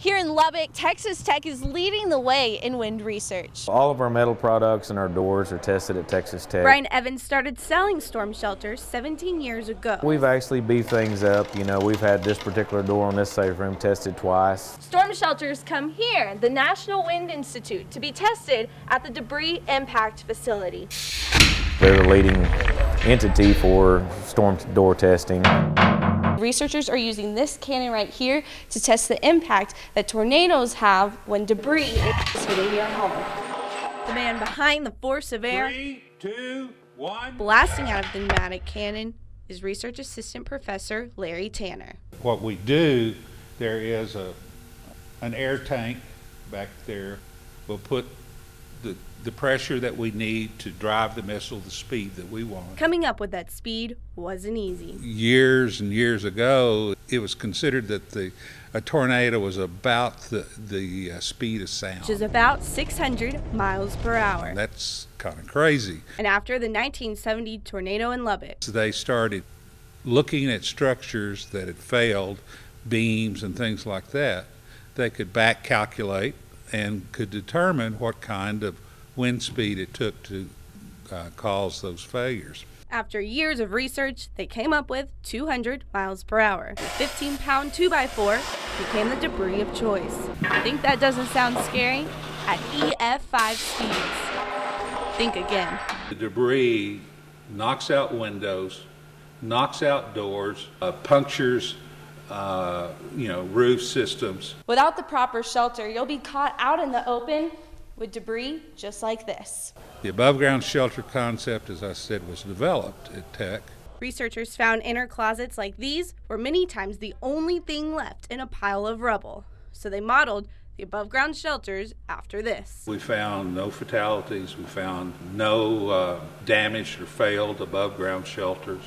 Here in Lubbock, Texas Tech is leading the way in wind research. All of our metal products and our doors are tested at Texas Tech. Brian Evans started selling storm shelters 17 years ago. We've actually beefed things up. You know, we've had this particular door on this safe room tested twice. Storm shelters come here, the National Wind Institute, to be tested at the Debris Impact Facility. They're the leading entity for storm door testing. Researchers are using this cannon right here to test the impact that tornadoes have when debris is hitting your home. The man behind the force of air Three, two, one. blasting out of the pneumatic cannon is research assistant professor Larry Tanner. What we do, there is a, an air tank back there. We'll put the, the pressure that we need to drive the missile the speed that we want. Coming up with that speed wasn't easy. Years and years ago, it was considered that the, a tornado was about the, the uh, speed of sound. Which is about 600 miles per hour. That's kind of crazy. And after the 1970 tornado in Lubbock, they started looking at structures that had failed, beams and things like that. They could back calculate and could determine what kind of wind speed it took to uh, cause those failures. after years of research, they came up with 200 miles per hour. The 15 pound 2x4 became the debris of choice. Think that doesn't sound scary? At EF5 speeds. Think again. The debris knocks out windows, knocks out doors, uh, punctures, uh, you know, roof systems. Without the proper shelter, you'll be caught out in the open with debris just like this. The above ground shelter concept, as I said, was developed at Tech. Researchers found inner closets like these were many times the only thing left in a pile of rubble. So they modeled the above ground shelters after this. We found no fatalities. We found no uh, damaged or failed above ground shelters.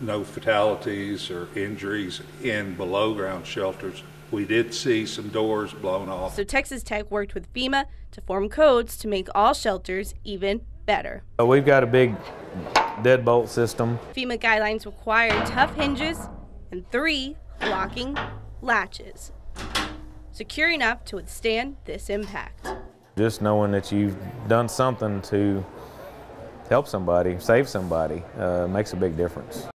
No fatalities or injuries in below ground shelters. We did see some doors blown off. So Texas Tech worked with FEMA to form codes to make all shelters even better. We've got a big deadbolt system. FEMA guidelines require tough hinges and three locking latches, secure enough to withstand this impact. Just knowing that you've done something to help somebody, save somebody, uh, makes a big difference.